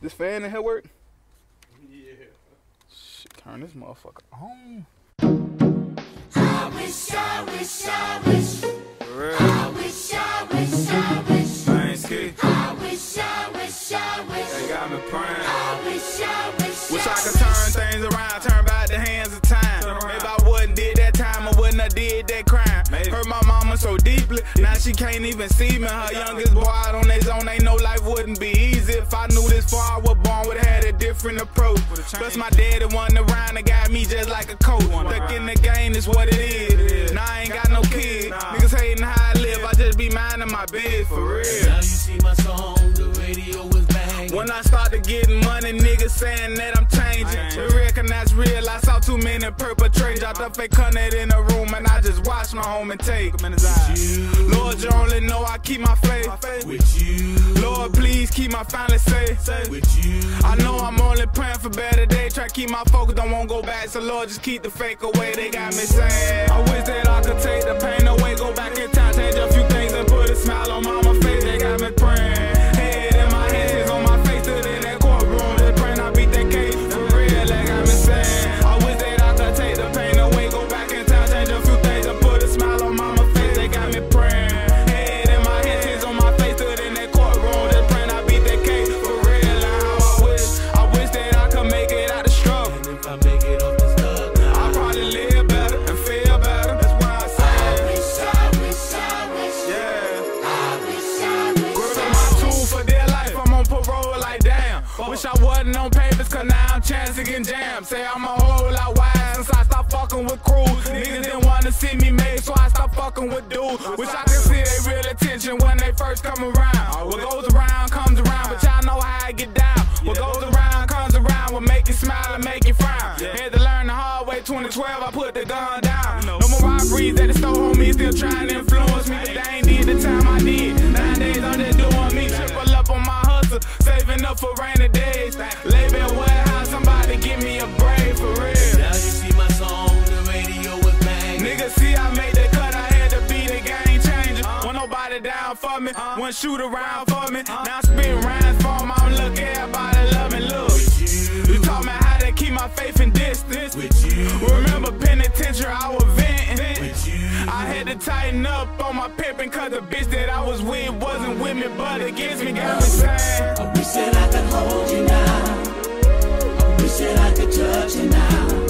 This fan in here work? Yeah. Shit, turn this motherfucker on. I wish, I wish, I wish. For real. I wish, I wish, I wish. I ain't scared. I wish, I wish, I They got me praying. I wish, I wish, Wish I I could turn things around, turn back the hands of time. Maybe I wouldn't did that time, I wouldn't have did that crime. Maybe. Hurt my mama so deeply, now she can't even see me. Her youngest boy out on his own, they know life wouldn't be Plus my daddy wasn't around and got me just like a coach. Stuck in the game is what it is. Now I ain't got no kids. Nah. Niggas hating how I live, I just be minding my biz for real. Now you see my song, the radio is banging. When I started getting money, niggas saying that I'm changing. I To recognize real, I saw too many perpetrators. Dropped the fake hundred in the room and I just watched my home and take. Look 'em in his eyes. you, Lord, you only know I keep my faith. with you, Lord, please keep my family safe. with you. I know I'm only praying for better days. Try to keep my focus, don't want to go back. So Lord, just keep the fake away. They got me saying, I wish that I could take the pain Wish I wasn't on papers, cause now I'm chancing getting jammed. Say I'm a whole lot wise since I stopped fucking with crew. Niggas didn't wanna see me made, so I stopped fucking with dudes. Wish I could see they real attention when they first come around. What goes around comes around, but y'all know how I get down. What goes around comes around, will make you smile and make you frown. Had to learn the hard way, 2012, I put the gun down. No more robberies at the store, homies still trying to influence me, but they ain't did the time I did. Nowadays, I'm just doing me, up for rainy days. Label warehouse, somebody give me a break for real. Now you see my song, the radio is banging. Niggas see I made the cut, I had to be the game changer. Uh-huh. Want nobody down for me, uh-huh. one shoot around for me. Uh-huh. Now I spit rhymes for I'm look, everybody love me, look. You you, taught me how to keep my faith in distance. with you, Remember penitentiary, I was with. I had to tighten up on my pimpin' cause the bitch that I was with wasn't with me, but against me got me sad. I wish that I could hold you now. I wish that I could touch you now.